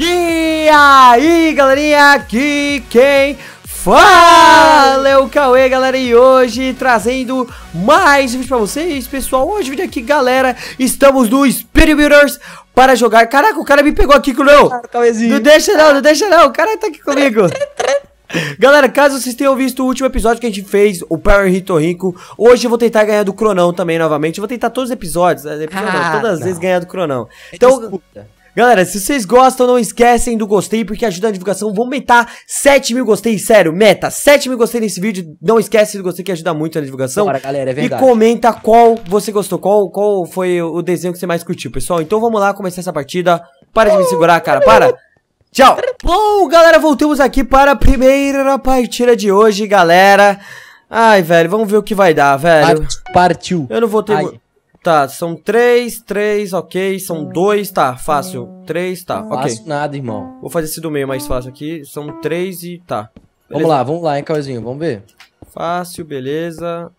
E aí, galerinha, aqui quem fala é o Cauê, galera, e hoje trazendo mais um vídeo pra vocês, pessoal. Hoje, vídeo aqui, galera, estamos no Spirit Builders para jogar. Caraca, o cara me pegou aqui, não. Não deixa não, não deixa não, o cara tá aqui comigo. Galera, caso vocês tenham visto o último episódio que a gente fez, o Power Rico, hoje eu vou tentar ganhar do Cronão também novamente. Eu vou tentar todos os episódios, né, episódio, Ah, não, todas as vezes ganhar do Cronão. Então, disputa. Galera, se vocês gostam, não esquecem do gostei, porque ajuda na divulgação. Vamos aumentar 7 mil gostei, sério, meta. 7 mil gostei nesse vídeo. Não esquece do gostei que ajuda muito na divulgação. Bora, galera, é e verdade. comenta qual você gostou, qual, qual foi o desenho que você mais curtiu, pessoal. Então vamos lá começar essa partida. Para de me segurar, cara, para. Tchau. Bom, galera, voltamos aqui para a primeira partida de hoje, galera. Ai, velho, vamos ver o que vai dar, velho. Part- Partiu. Eu não vou ter. Ai. Tá, são três, três, ok. São dois, tá, fácil. Três, tá, Não ok. faço nada, irmão. Vou fazer esse do meio mais fácil aqui. São três e tá. Vamos lá, vamos lá, hein, Cauzinho. Vamos ver. Fácil, beleza.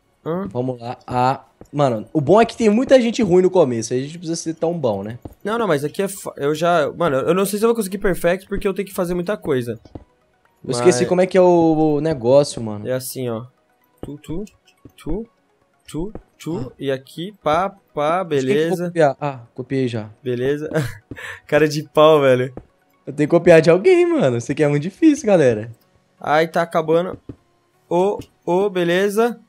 Vamos lá. Ah, mano, o bom é que tem muita gente ruim no começo. Aí a gente precisa ser tão bom, né? Não, não, mas aqui é. Eu já. Mano, eu não sei se eu vou conseguir perfect porque eu tenho que fazer muita coisa. Eu esqueci como é que é o negócio, mano. É assim, ó. Tu, tu, tu, tu, tu. E aqui, pá, pá, Acho que beleza. copiar. Ah, copiei já. Beleza. Cara de pau, velho. Eu tenho que copiar de alguém, mano. Isso aqui é muito difícil, galera. Ai, tá acabando. Ô, ô, beleza.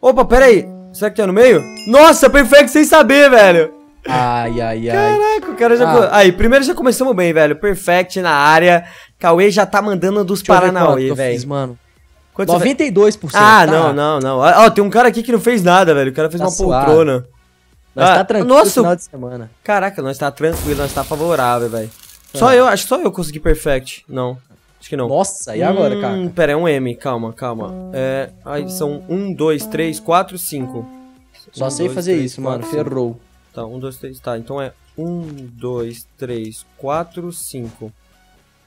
Opa, pera aí. Será que tá no meio? Nossa, perfect sem saber, velho. Ai, ai, ai. Caraca, o cara já... Ah. Aí, primeiro já começamos bem, velho. Perfect na área. Cauê já tá mandando dos Deixa Paranauê, velho. fiz, mano. Quanto você vai- 92%. Ah, tá. não, não, não. Ó, ó, tem um cara aqui que não fez nada, velho. O cara fez Tá uma suave. poltrona. Nós Ah, tá tranquilo nossa, no final de semana. Caraca, nós tá tranquilo, nós tá favorável, velho. Ah. Só eu, acho que só eu consegui perfect. Não, acho que não. Nossa, e agora, hum, cara? Pera, é um M, calma, calma. É, aí são um, dois, três, quatro, cinco. Só Um, sei dois, fazer três, isso, mano. quatro, cinco. Ferrou. Tá, um, dois, três, tá. Então é um, dois, três, quatro, cinco.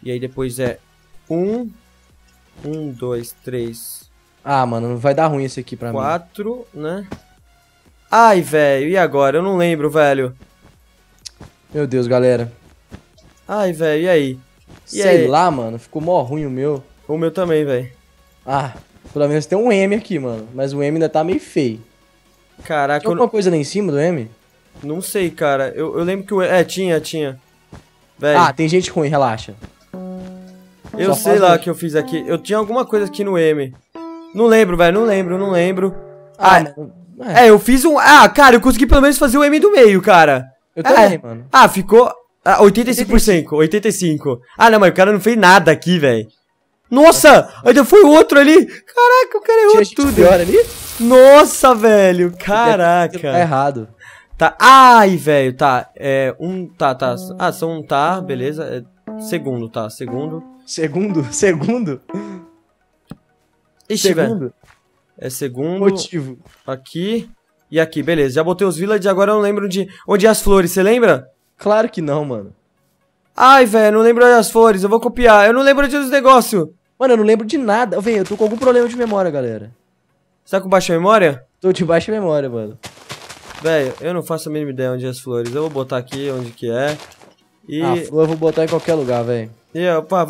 E aí depois é um, um, dois, três, Ah, mano, não vai dar ruim esse aqui pra mim. quatro, né? Ai, velho, e agora? Eu não lembro, velho. Meu Deus, galera. Ai, velho, e aí? E Sei aí? lá, mano. Ficou mó ruim o meu. O meu também, velho. Ah, pelo menos tem um M aqui, mano. Mas o M ainda tá meio feio. Caraca, eu alguma coisa lá em cima do M? não, sei, cara. Eu, eu lembro que o. É, tinha, tinha. Velho, Ah, tem gente ruim, relaxa. Eu só sei lá o que eu fiz aqui. Eu tinha alguma coisa aqui no M. Não lembro, velho, não lembro, não lembro. Ah, Ah. É, É, eu fiz um. Ah, cara, eu consegui pelo menos fazer o M do meio, cara. eu também, é. mano. Ah, ficou. Ah, 85%. 85. Ah, não, mas o cara não fez nada aqui, velho. Nossa! Ainda foi outro ali! Caraca, o cara errou Tinha tudo. pior ali? Nossa, velho! Tá Caraca! errado. Tá. Ai, velho, tá. É. Um. Tá, tá. Ah, são. Tá, beleza. É, segundo, tá. Segundo. Segundo? Segundo? Ixi, velho. Segundo? É segundo. Motivo. Aqui. E aqui, beleza. Já botei os village, agora eu não lembro de. Onde é as flores, você lembra? Claro que não, mano. Ai, velho, não lembro onde é as flores. Eu vou copiar. Eu não lembro onde é os negócios. Mano, eu não lembro de nada. Vem, eu tô com algum problema de memória, galera. Você tá com baixa memória? Tô de baixa memória, mano. Velho, eu não faço a mínima ideia onde é as flores. Eu vou botar aqui onde que é. E. A flor eu vou botar em qualquer lugar, velho.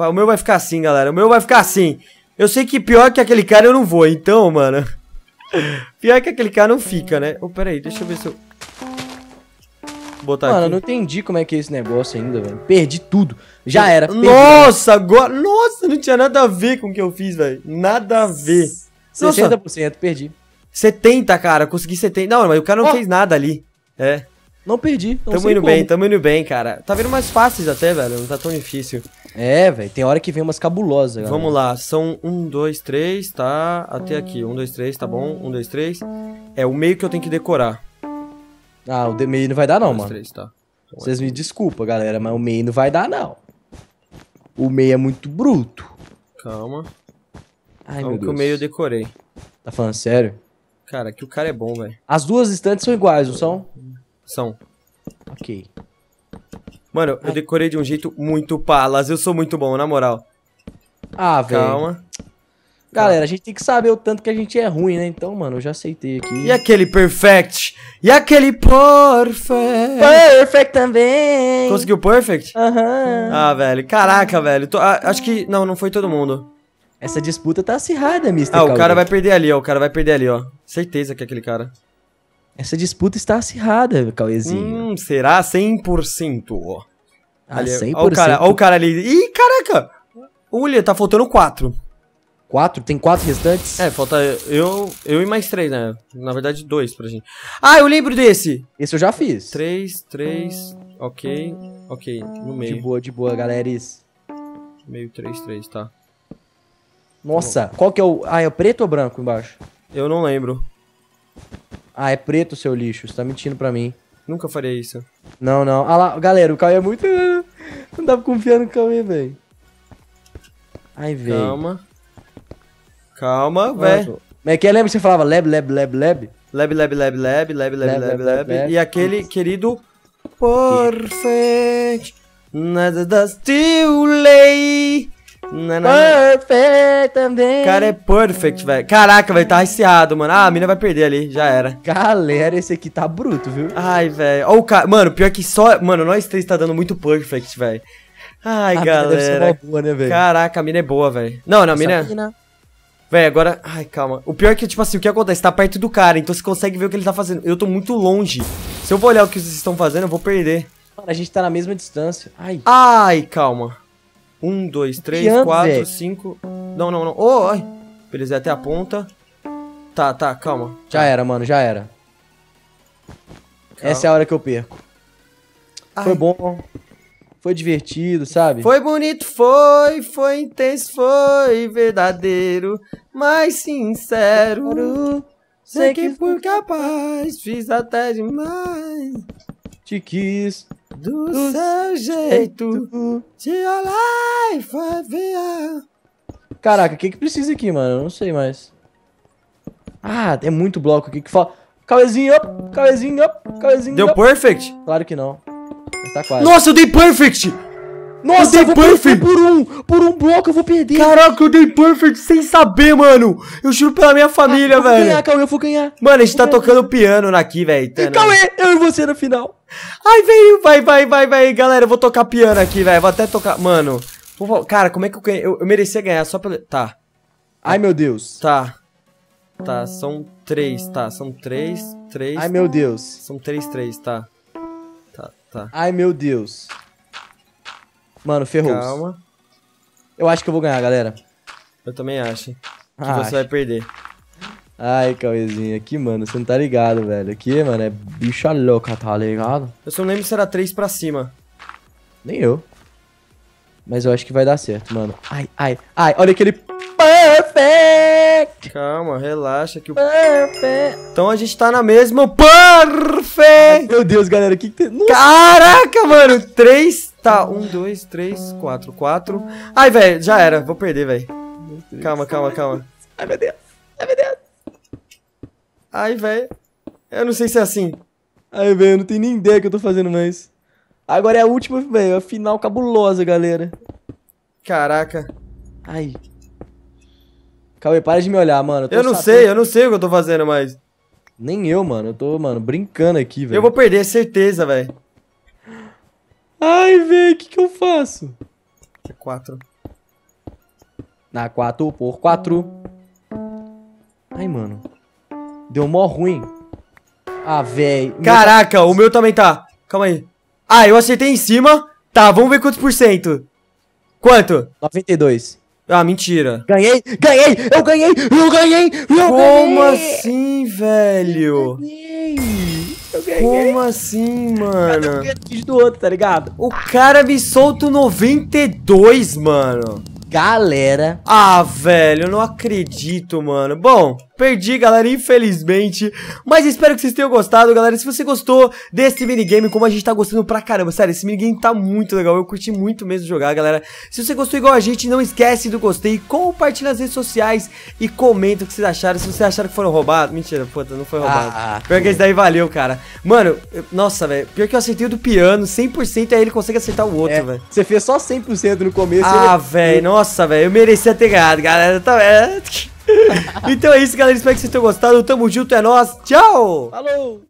o meu vai ficar assim, galera. O meu vai ficar assim. Eu sei que pior que aquele cara eu não vou, então, mano. Pior que aquele cara não fica, né? Oh, pera aí, deixa eu ver se eu. Botar Mano, eu aqui. não entendi como é que é esse negócio ainda, velho. Perdi tudo. Já era. perdi. Nossa, agora. Nossa, não tinha nada a ver com o que eu fiz, velho. Nada a ver. Nossa, 60%, perdi. 70, cara. Consegui 70. Não, mas o cara não Ó. fez nada ali. É. Não perdi. Não Tamo indo como. bem, tamo indo bem, cara. Tá vendo mais fáceis até, velho. Não tá tão difícil. É, velho. Tem hora que vem umas cabulosas, galera. Vamos lá, são um, dois, três, tá? Até aqui. Um, dois, três, tá bom? Um, dois, três. É o meio que eu tenho que decorar. Ah, o meio não vai dar não, um, dois, mano. três, tá. Então, Vocês me desculpam, galera, mas o meio não vai dar não. O meio é muito bruto. Calma. Ai, Então, meu que Deus. o meio eu decorei. Tá falando sério? Cara, que o cara é bom, velho. As duas estantes são iguais, não são? São. Ok. Mano, eu decorei de um jeito muito palas. Eu sou muito bom, na moral. Ah, velho. Calma. Galera, a gente tem que saber o tanto que a gente é ruim, né? Então, mano, eu já aceitei aqui. E aquele perfect? E aquele perfect? Perfect também! Conseguiu perfect? Aham. Ah, velho. Caraca, velho. Tô- ah, acho que. Não, não foi todo mundo. Essa disputa tá acirrada, Mr. Ah, o cara vai perder ali, ó. O cara vai perder ali, ó. Certeza que é aquele cara. Essa disputa está acirrada, Cauêzinho. Hum, será 100%? ó. ah, Ali, 100%. Ó o cara, ó o cara ali. Ih, caraca! Olha, tá faltando quatro. Quatro? Tem quatro restantes? É, falta eu, eu e mais três, né? Na verdade, dois pra gente. Ah, eu lembro desse. Esse eu já fiz. Três, três, ok, ok, no De meio. boa, de boa, galera. Isso. Meio, três, três, tá. Nossa, qual que é o... Ah, é o preto ou branco embaixo? Eu não lembro. Ah, é preto, seu lixo. Você tá mentindo pra mim. Nunca faria isso. Não, não. Ah lá, galera, o Cauê é muito... Não dá pra confiar no Cauê, velho. Ai, velho. Calma. Calma, velho. Como é que? Lembra que você falava leb, leb, leb, leb? Lab, lab, lab, lab, lab, lab, Lab, lab, lab, lab. lab. E aquele querido Perfect. Nada das too late. Na, na. Perfect também. O cara é perfect, velho. Caraca, vai tá receado, mano. Ah, a mina vai perder ali, já era. Galera, esse aqui tá bruto, viu? Ai, velho. Ó o cara. Mano, pior que só. Mano, nós três tá dando muito perfect, velho. Ai, A mina galera. boa, né, velho? Caraca, a mina é boa, velho. Não, não, a mina. Essa Velho, agora. Ai, calma. O pior é que, tipo assim, o que acontece? Tá perto do cara, então você consegue ver o que ele tá fazendo. Eu tô muito longe. Se eu vou olhar o que vocês estão fazendo, eu vou perder. Mano, a gente tá na mesma distância. Ai. Ai, calma. Um, dois, três, quatro, cinco. Não, não, não. Oh, ai. Beleza, até a ponta. Tá, tá, calma. Já era, mano, já era. Calma. Essa é a hora que eu perco. Ai. Foi bom. Foi divertido, sabe? Foi bonito, foi, foi intenso, foi verdadeiro, mas sincero. Sei que fui capaz, fiz até demais. Te quis. Do seu jeito, te olhar e foi ver. Caraca, o que que precisa aqui, mano? Eu não sei mais. Ah, é muito bloco aqui que fala. Cauezinho up, Cauezinho up, Cauezinho Deu up. perfect? Claro que não. Mas tá quase. Nossa, eu dei perfect! Nossa, eu eu dei vou perfect! por um, por um bloco eu vou perder. Caraca, eu dei perfect sem saber, mano! Eu juro pela minha família, eu vou velho! ganhar, Cauê, eu vou ganhar. Mano, a gente tá tocando piano aqui, velho. Tá? Cauê, eu e você na final. Ai, veio, vai, vai, vai, vai, galera, eu vou tocar piano aqui, velho, vou até tocar, mano, cara, como é que eu ganhei, eu, eu merecia ganhar só pelo, tá, Ai, meu Deus. tá, tá, são três, tá, são três, três, Ai, meu Deus. são três, três, tá, tá, tá, Ai, meu Deus. Mano, ferrou. calma, Eu acho que eu vou ganhar, galera. eu também acho que Ah, você vai perder. Ai, Cauêzinho, aqui, mano, você não tá ligado, velho. Aqui, mano, é bicha louca, tá ligado? Eu só não lembro se era três pra cima. Nem eu. Mas eu acho que vai dar certo, mano. Ai, ai, ai, olha aquele perfect! Calma, relaxa que o... Perfect! Então a gente tá na mesma, perfect! Meu Deus, galera, o que que tem... Caraca, mano, três, tá, um, dois, três, quatro, quatro. Ai, velho, já era, vou perder, velho. Calma, calma, calma. Ai, meu Deus. Ai, meu Deus. Ai, velho. Eu não sei se é assim. Ai, velho, eu não tenho nem ideia que eu tô fazendo mais. Agora é a última, velho, a final cabulosa, galera. Caraca. Ai. Cauê, para de me olhar, mano. tô Eu não sei, eu não sei o que eu tô fazendo mais. Nem eu, mano. Eu tô, mano, brincando aqui, velho. Eu vou perder, certeza, velho. Ai, velho, o que que eu faço? É Quatro. Na 4 por 4. Ai, mano. Deu mó ruim. Ah, velho. Caraca, o meu também tá. Calma aí. Ah, eu acertei em cima. Tá, vamos ver quantos por cento. Quanto? 92. Ah, mentira. Ganhei, ganhei, eu ganhei, eu ganhei, eu Como ganhei. assim, velho? Ganhei. Eu ganhei. Como assim, mano? Eu do outro, tá ligado? O cara me solta o 92, mano. Galera, Ah, velho, eu não acredito, mano. Bom, Perdi, galera, infelizmente. Mas espero que vocês tenham gostado, galera. Se você gostou desse minigame, como a gente tá gostando pra caramba, sério, esse minigame tá muito legal. Eu curti muito mesmo jogar, galera. Se você gostou igual a gente, não esquece do gostei, compartilha nas redes sociais e comenta o que vocês acharam. Se vocês acharam que foram roubados, mentira, puta, não foi roubado. Ah, pior que esse daí valeu, cara. Mano, eu- nossa, velho, pior que eu acertei o do piano, 100% aí ele consegue acertar o outro, É, velho. você fez só 100% no começo. Ah, velho, nossa, velho, eu merecia ter ganhado, galera. Tá, é... então é isso, galera. Espero que vocês tenham gostado. Tamo junto, é nóis. Tchau! Falou!